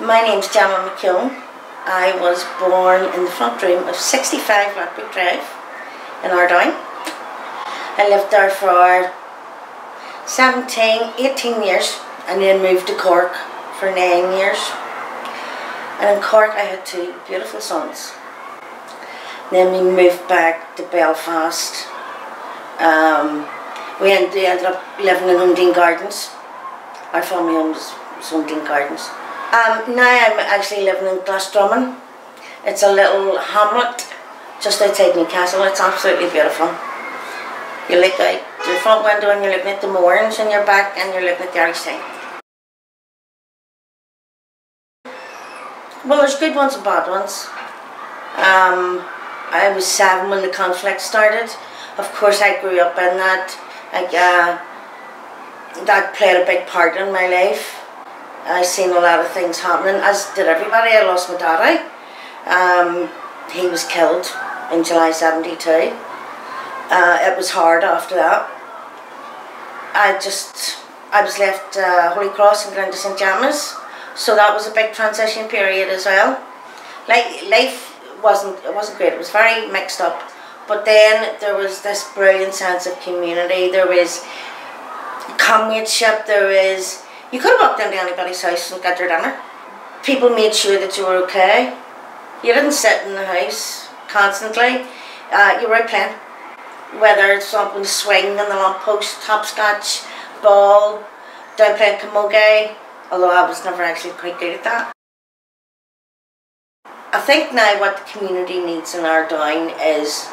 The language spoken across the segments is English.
My name's Gemma Mac Eoin. I was born in the front room of 65 Lockwood Drive in Ardoyne. I lived there for 17, 18 years and then moved to Cork for 9 years. And in Cork I had two beautiful sons. Then we moved back to Belfast. Um, we ended up living in Hundine Gardens. Our family owns Hundine Gardens. Um, now I'm actually living in Glasdrumman. It's a little hamlet just outside Newcastle. It's absolutely beautiful. You look out your front window and you're looking at the Mournes and you're back and you're looking at the Irish side. Well, there's good ones and bad ones. Um, I was seven when the conflict started. Of course, I grew up in that. Like, uh, that played a big part in my life. I seen a lot of things happening, as did everybody. I lost my daddy. Um, he was killed in July 72. Uh, it was hard after that. I just, I was left uh, Holy Cross and Glen St James, so that was a big transition period as well. Like life wasn't, it wasn't great. It was very mixed up. But then there was this brilliant sense of community. There was comradeship. There was you could have walked into anybody's house and got your dinner. People made sure that you were okay. You didn't sit in the house constantly. Uh, you were playing. Whether it's something swing on the lamppost, hopscotch, ball, down playing camogie, although I was never actually quite good at that. I think now what the community needs in Ardoyne is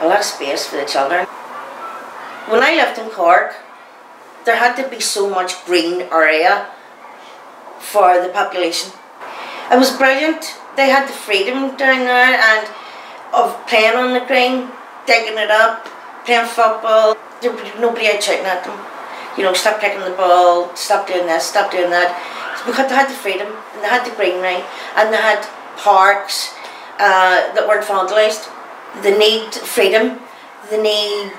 a lot of space for the children. When I lived in Cork, there had to be so much green area for the population. It was brilliant. They had the freedom down there and of playing on the green, digging it up, playing football. There nobody out shouting at them. You know, stop kicking the ball, stop doing this, stop doing that. Because they had the freedom and they had the greenery and they had parks uh, that weren't vandalised. They need freedom. They need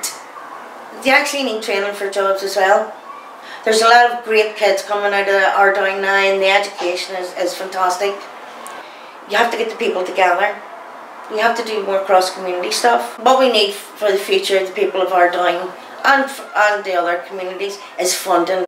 they actually need training for jobs as well. There's a lot of great kids coming out of Ardoyne now and the education is, is fantastic. You have to get the people together. You have to do more cross-community stuff. What we need for the future, of the people of Ardoyne and, and the other communities, is funding.